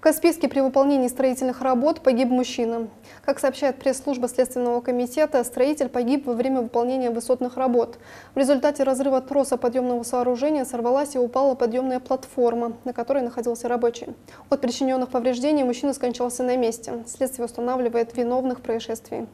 В Каспийске при выполнении строительных работ погиб мужчина. Как сообщает пресс-служба Следственного комитета, строитель погиб во время выполнения высотных работ. В результате разрыва троса подъемного сооружения сорвалась и упала подъемная платформа, на которой находился рабочий. От причиненных повреждений мужчина скончался на месте. Следствие устанавливает виновных происшествий.